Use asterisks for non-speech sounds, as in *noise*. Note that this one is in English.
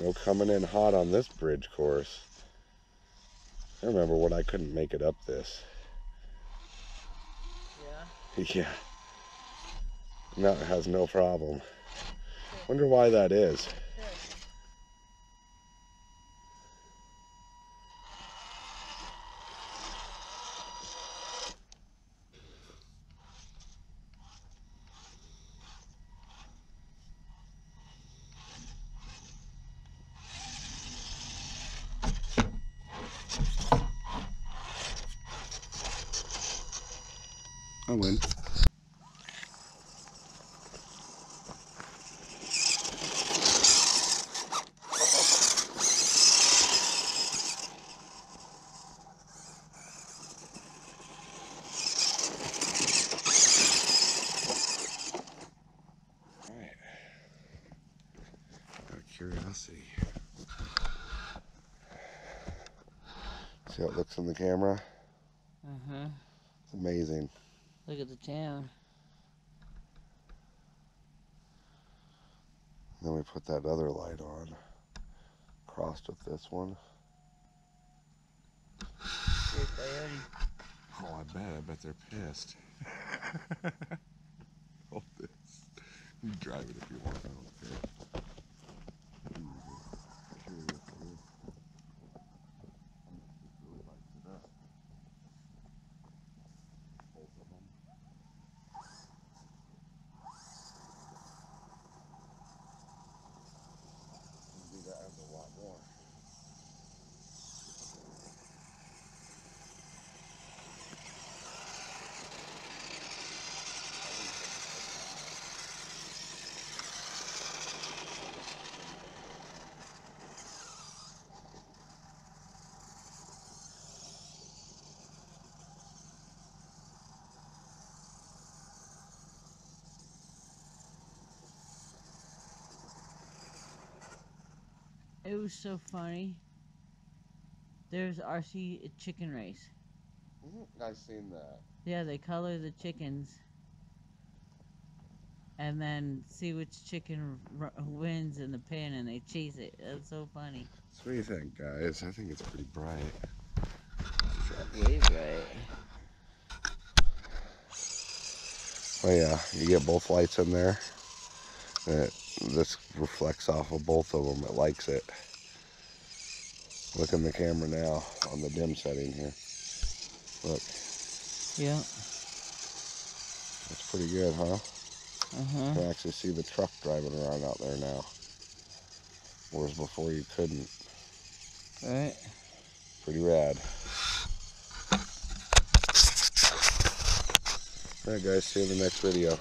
No coming in hot on this bridge course. I remember when I couldn't make it up this. Yeah. *laughs* Yeah. No, it has no problem. Wonder why that is. I win. Alright. Out of curiosity. See how it looks on the camera? Uh-huh. It's amazing. Look at the town. Then we put that other light on. Crossed with this one. Here's Coyote. Oh, I bet. I bet they're pissed. *laughs* Hold this. You drive it if you want. I don't care. Really lights it up. Both of them. Maybe that has a lot more. It was so funny. There's RC chicken race. Mm, I've seen that. Yeah, they color the chickens. And then see which chicken r- wins in the pen and they chase it. That's so funny. So what do you think, guys? I think it's pretty bright. Way right. Oh yeah, you get both lights in there. And it, this reflects off of both of them. It likes it. Look in the camera now on the dim setting here. Look, Yeah. that's pretty good, huh? Uh You can actually see the truck driving around out there now. Whereas before you couldn't. Right. Pretty rad. Alright guys, see you in the next video.